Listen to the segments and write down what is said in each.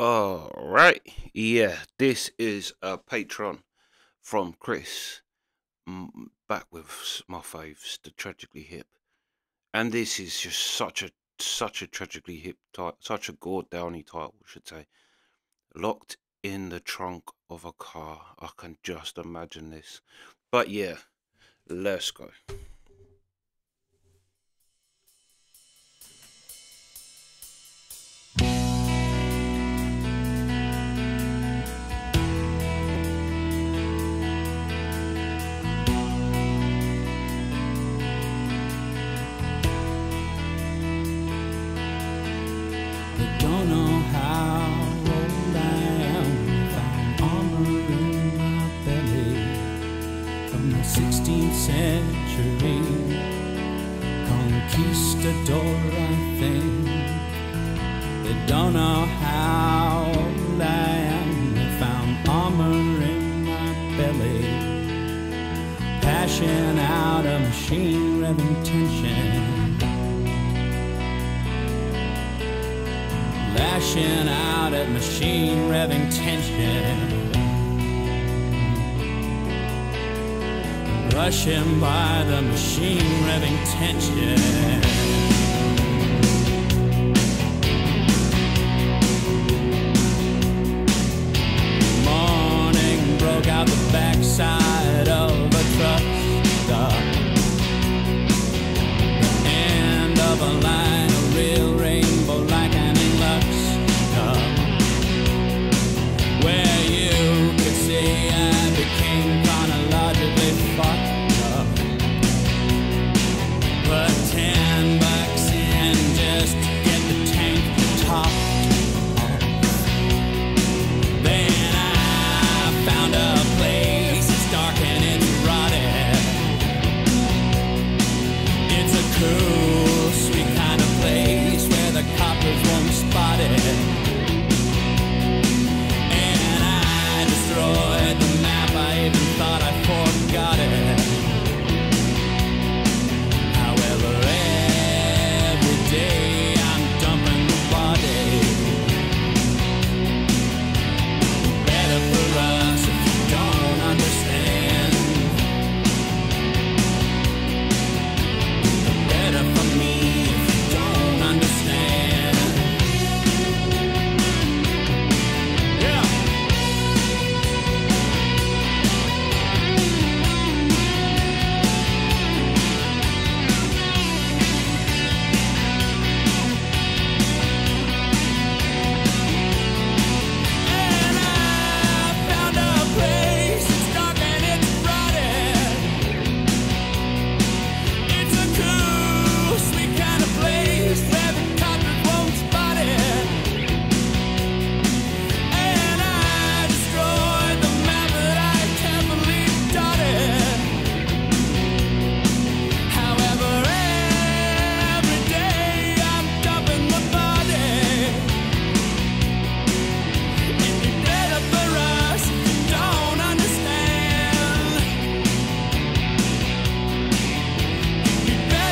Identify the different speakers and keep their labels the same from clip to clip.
Speaker 1: All right. Yeah, this is a Patreon from Chris. Back with my faves, the Tragically Hip. And this is just such a such a tragically hip title, such a Gord Downie title, should say. Locked in the trunk of a car. I can just imagine this. But yeah, let's go.
Speaker 2: I don't know how old I am. Armor in my belly from the 16th century. Conquistador, I think. They don't know how old I am. Found armor in my belly. Passion out of machine revving tension. Lashing out at machine revving tension. Rushing by the machine revving tension. Morning broke out the backside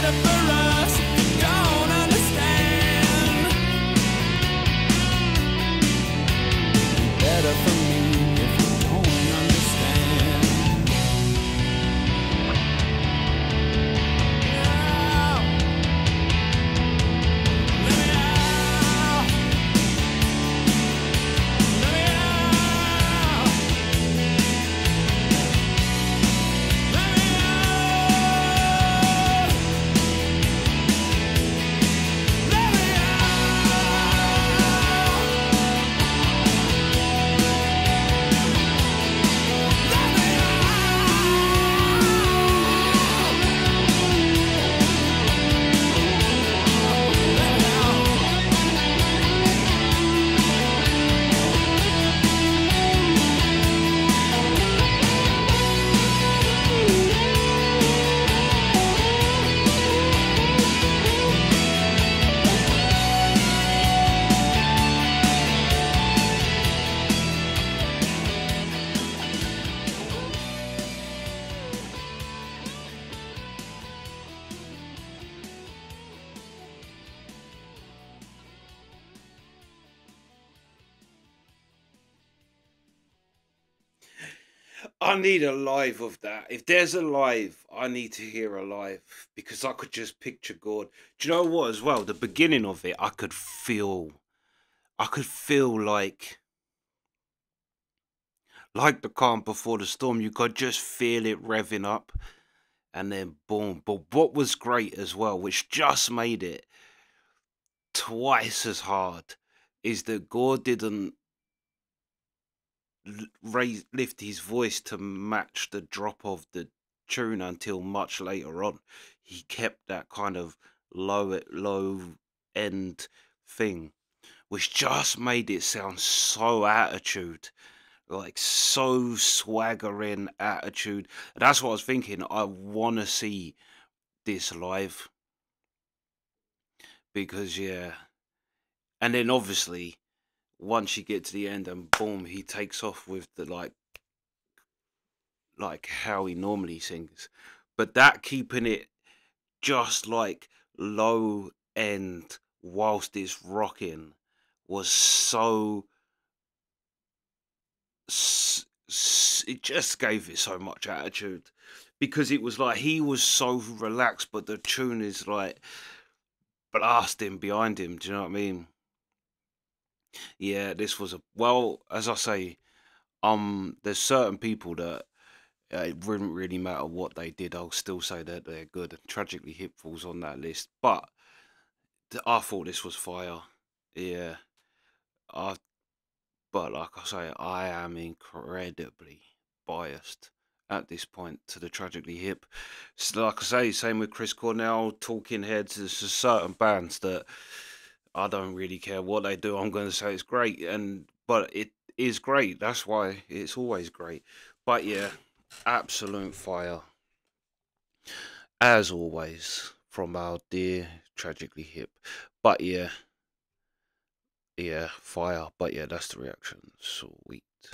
Speaker 2: of the right. I
Speaker 1: need a live of that. If there's a live, I need to hear a live because I could just picture Gord. Do you know what? As well, the beginning of it, I could feel, I could feel like, like the calm before the storm. You could just feel it revving up, and then boom. But what was great as well, which just made it twice as hard, is that Gord didn't raise lift his voice to match the drop of the tune until much later on. He kept that kind of low low end thing, which just made it sound so attitude, like so swaggering attitude. And that's what I was thinking. I want to see this live because yeah, and then obviously once you get to the end and boom, he takes off with the like like how he normally sings. But that keeping it just like low end whilst it's rocking was so it just gave it so much attitude because it was like he was so relaxed but the tune is like blasting behind him do you know what i mean yeah, this was a well, as I say, um, there's certain people that uh, it wouldn't really matter what they did. I'll still say that they're good. Tragically, Hip falls on that list, but I thought this was fire. Yeah, I. But like I say, I am incredibly biased at this point to the Tragically Hip. So like I say, same with Chris Cornell, Talking Heads. There's certain bands that I don't really care what they do. I'm going to say it's great, and but it is great. That's why it's always great. But yeah, absolute fire. As always, from our dear tragically hip. But yeah, yeah, fire. But yeah, that's the reaction. Sweet.